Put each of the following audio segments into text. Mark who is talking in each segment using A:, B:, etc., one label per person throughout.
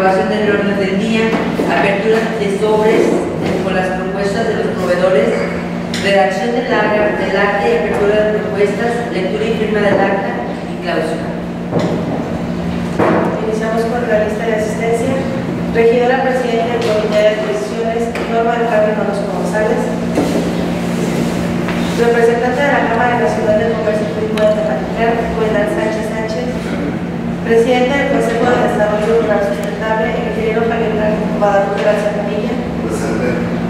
A: aprobación del orden del día, apertura de sobres eh, con las propuestas de los proveedores, redacción del acta, del acta y apertura de propuestas, lectura y firma del acta y clausura.
B: Iniciamos con la lista de asistencia. Regidora Presidenta del Comité de Adquisiciones, Norma del Carmen Orozco González. Representante de la Cámara Nacional de Comercio y Turismo de Tepatitlán, Juvenal Sánchez Sánchez. Presidente del Consejo de Desarrollo Rural Sustentable, ingeniero Javier Guadalupe García Camilla.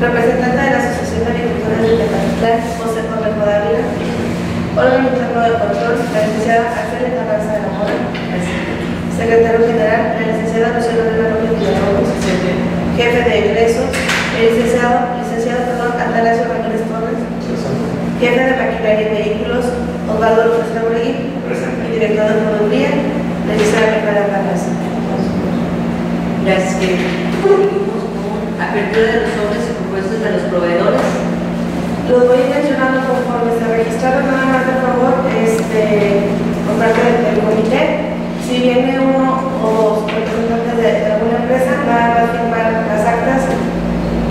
B: Representante de la Asociación de Agricultores de Tepatitlán, José Correjo Dávila. Órgano interno de control, la licenciada Ángeles Tabanza de la Mora. Secretario General, la licenciada Lucía Lorena López Villalobos. Jefe de egresos, el licenciado, licenciado perdón, Atanasio Ramírez Torres. Jefe de maquinaria y vehículos, Osvaldo López Jauregui. Y director de la Mercado Palacio.
A: Gracias, que seguimos con apertura de los sobres y propuestas de los proveedores.
B: Los voy mencionando conforme se registraron, nada más de favor, este, por parte del, comité. Si viene uno o dos representantes de, alguna empresa, nada más firmar las actas,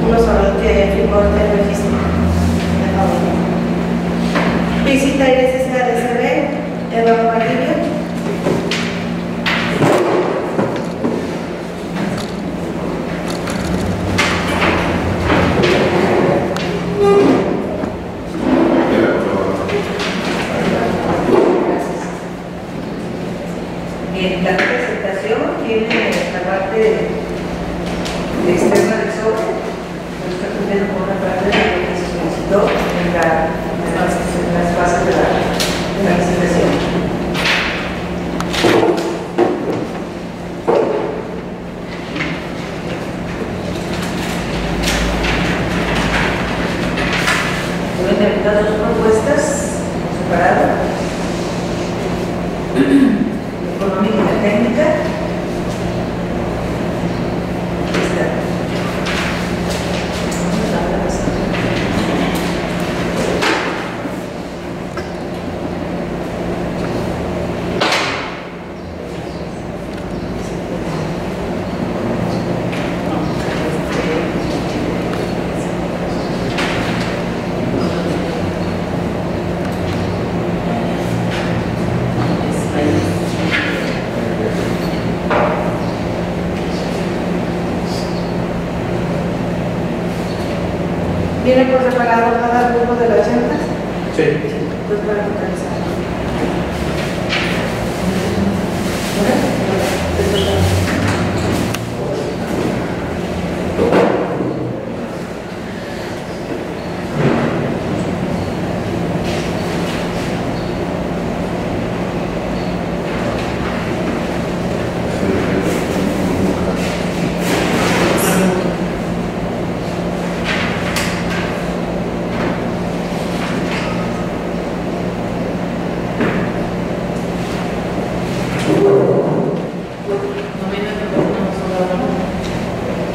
B: uno solo que firmó el registro. De favor. Visita y necesidad de CB, Eduardo Valdivia.
A: En la presentación tiene la parte de externa del sobre, lo está cumpliendo con una parte de lo que se solicitó en, la, en las, en las bases de la, de la licitación. Voy a interpretar dos propuestas separadas económica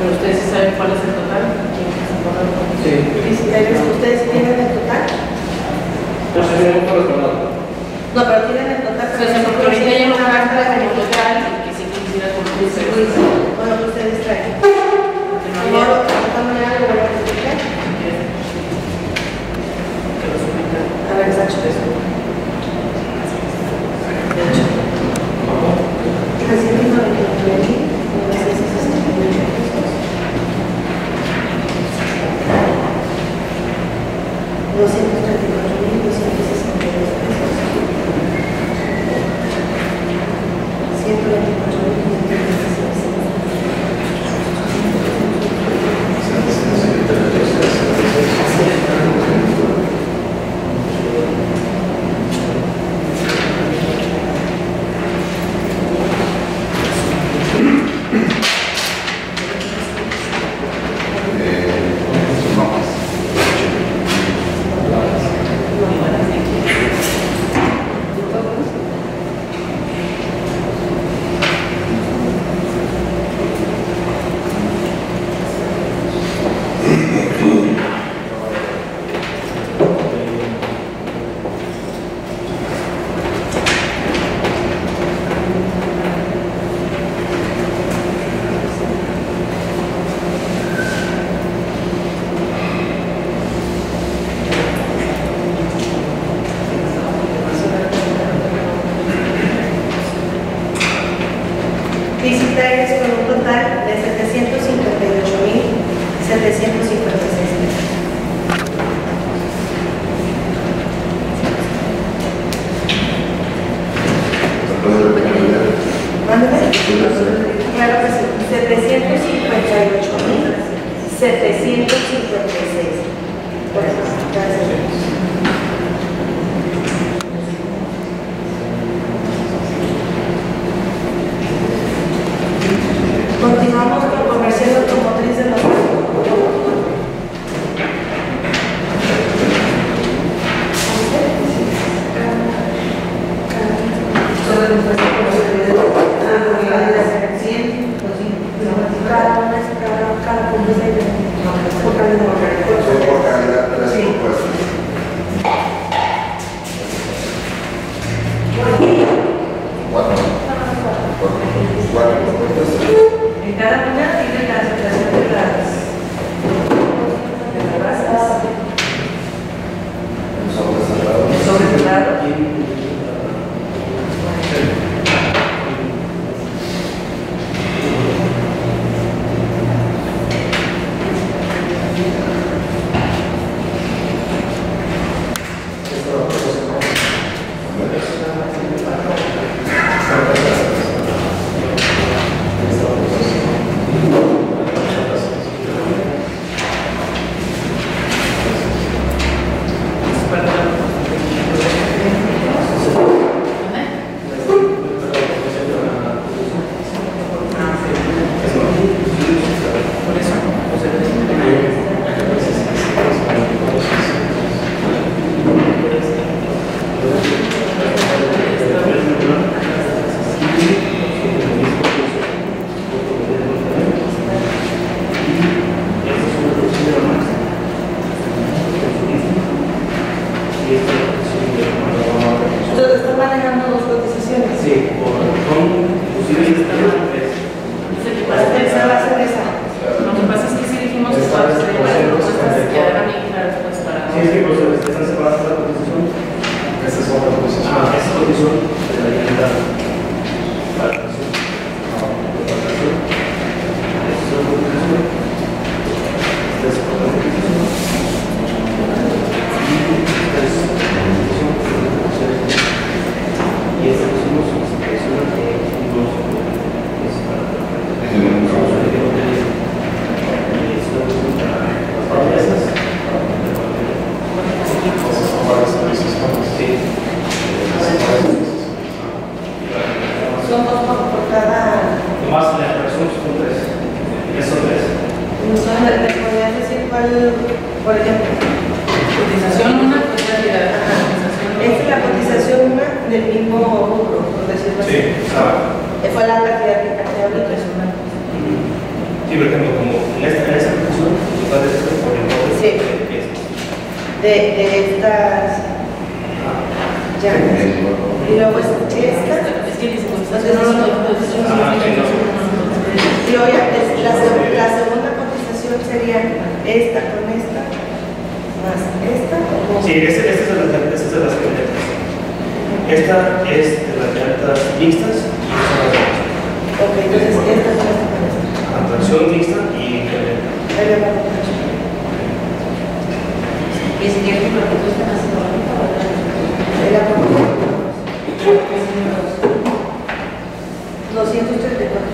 C: Pero ustedes sí saben cuál es el total.
D: Sí.
B: Visitarios, ¿ustedes
C: sí,
D: esta es de las
B: llantas. Es esta
C: es
D: de las llantas mixtas y esta es de las
B: Ok, entonces esta es
D: la Atracción mixta y
B: violeta.
E: ¿Y si tienes una propuesta más económica
B: o 234.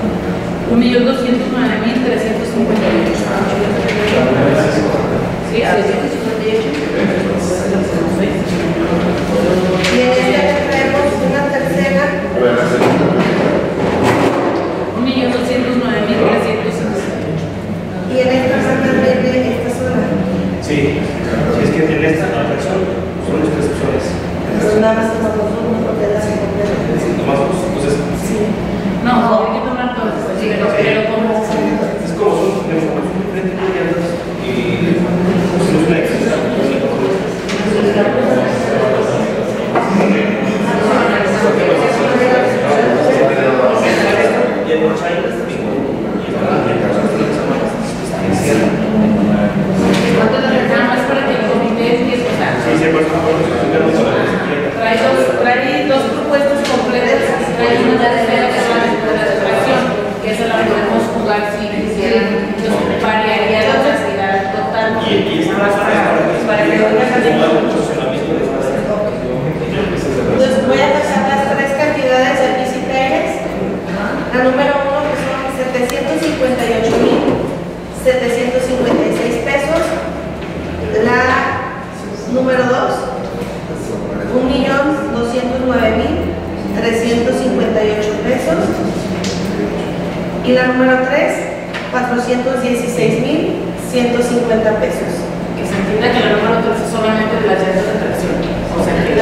B: 1.209.358.
E: Sí,
B: Y en tenemos una tercera.
C: 1.209.358. Y
B: en esta esta zona.
D: Sí, si es que en esta
C: no,
D: son, son
B: tres
C: opciones. Amen.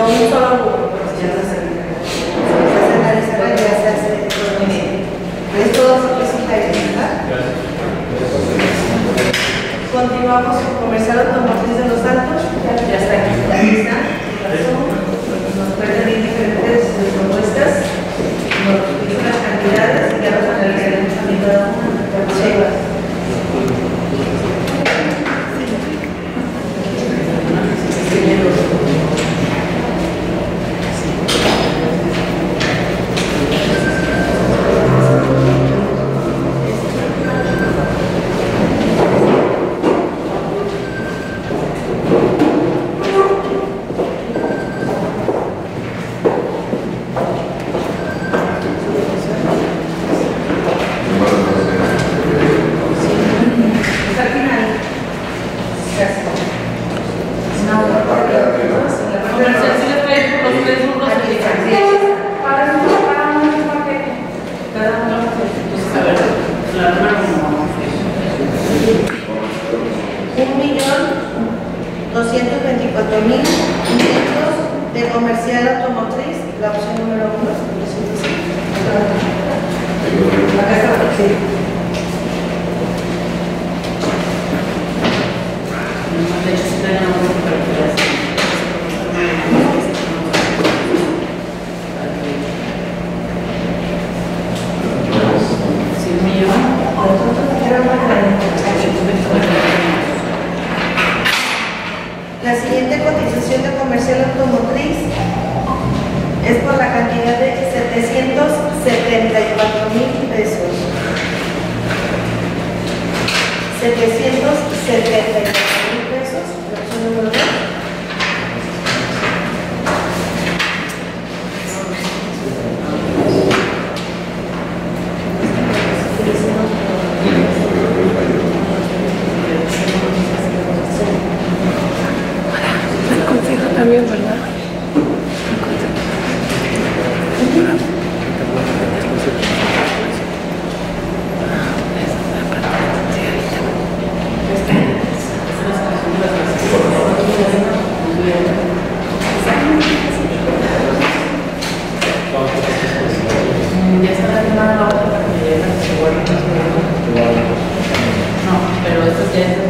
C: Sea, que
B: De un solo pero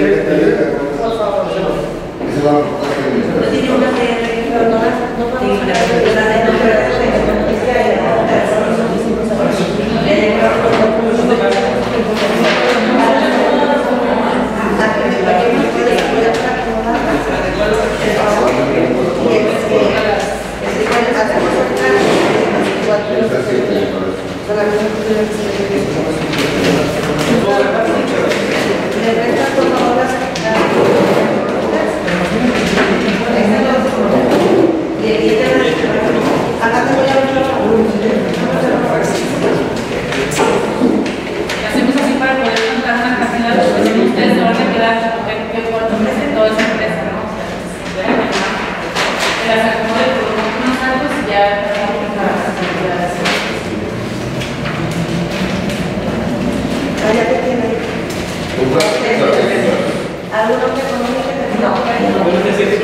B: Por favor.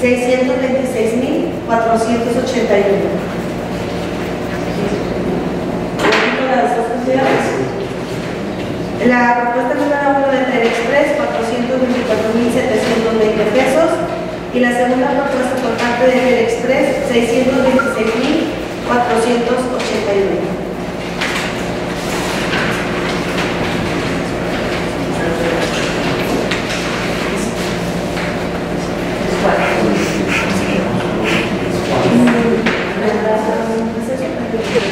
E: 626.481. La
F: propuesta
B: número
G: 1 de
B: Tren Express, 424.720 pesos. Y la segunda propuesta por parte de
F: Tren
C: Express, 626.481. Gracias.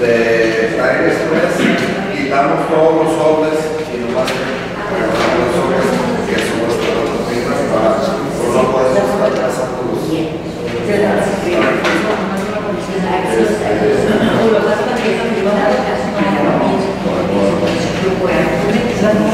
F: de traer estrés, quitamos todos los sobres y nomás agarramos los sobres que son los
C: que
E: nos para no
A: podemos los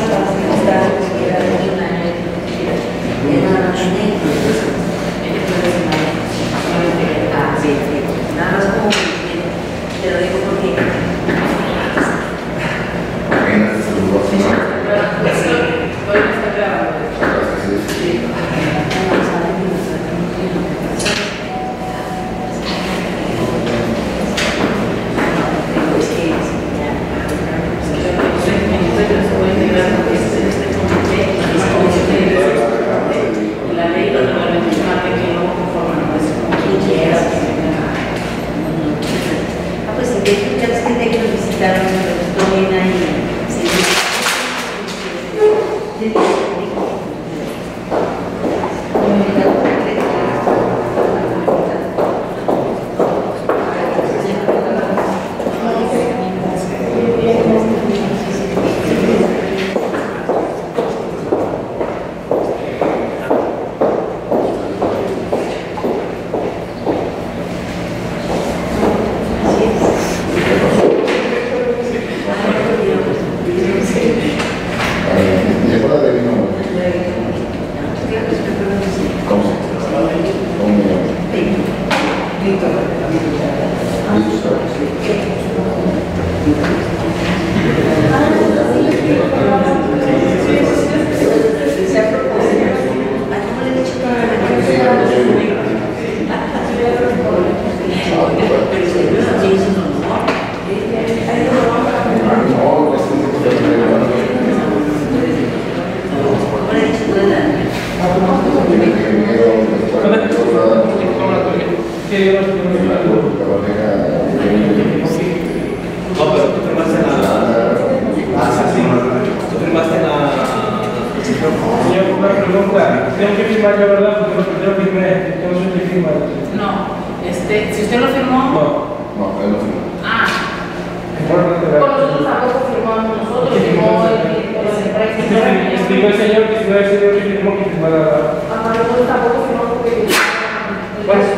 A: explicó el
D: señor que
C: si
D: no
B: era el
D: señor que firmó, que firmara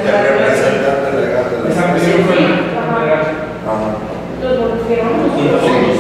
D: la
F: representante legal de la Ajá.
B: Los firmamos nosotros.